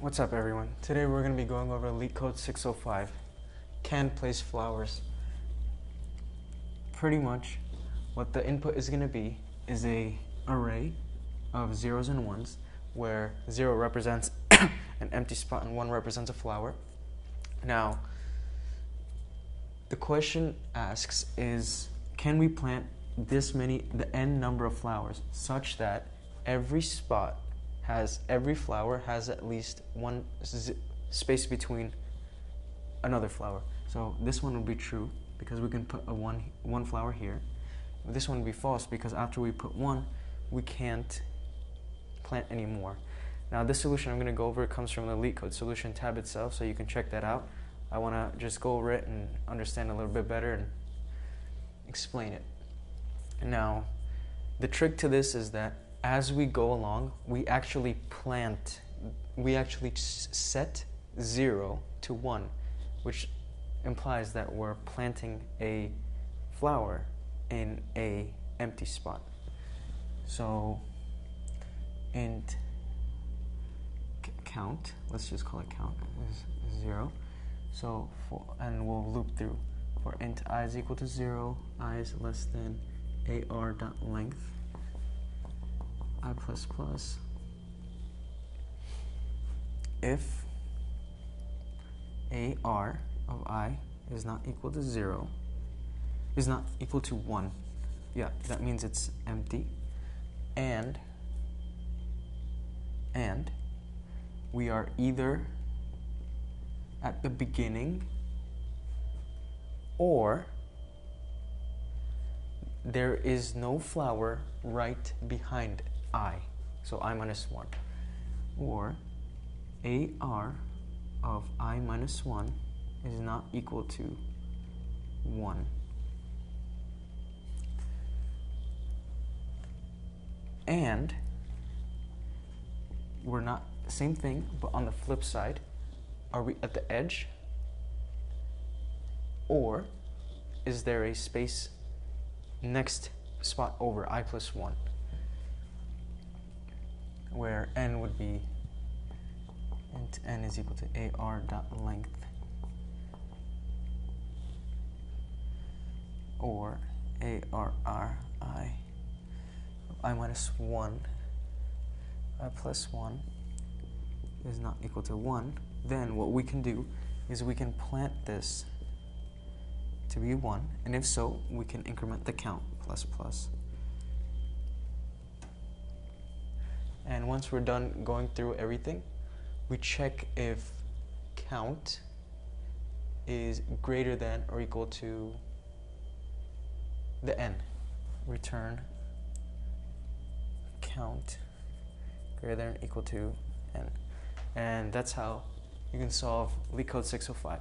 What's up, everyone? Today we're going to be going over LeetCode 605 Can Place Flowers. Pretty much, what the input is going to be is a array of zeros and ones, where zero represents an empty spot and one represents a flower. Now, the question asks is can we plant this many, the n number of flowers, such that every spot has every flower has at least one z- space between another flower. So this one would be true because we can put a one one flower here. This one would be false because after we put one, we can't plant any more. Now this solution I'm going to go over comes from the LeetCode solution tab itself, so you can check that out. I want to just go over it and understand a little bit better and explain it. Now, the trick to this is that as we go along, we actually plant, we actually set zero to one, which implies that we're planting a flower in a empty spot. So, int count, let's just call it count, is zero. So, for, and we'll loop through. For int i is equal to zero, i is less than ar dot length i plus plus. If ar of i is not equal to 0 is not equal to 1 yeah that means it's empty. And and we are either at the beginning or there is no flower right behind i, so i minus 1, or ar of i minus 1 is not equal to 1. And we're not, same thing, but on the flip side, are we at the edge? Or is there a space next spot over i plus 1 where n would be int n is equal to ar dot length. Or arr i. I minus 1 i plus 1 is not equal to 1 then what we can do is we can plant this to be 1, and if so, we can increment the count. Plus plus. And once we're done going through everything, we check if count is greater than or equal to the n. Return count greater than or equal to n. And that's how you can solve LeetCode 605.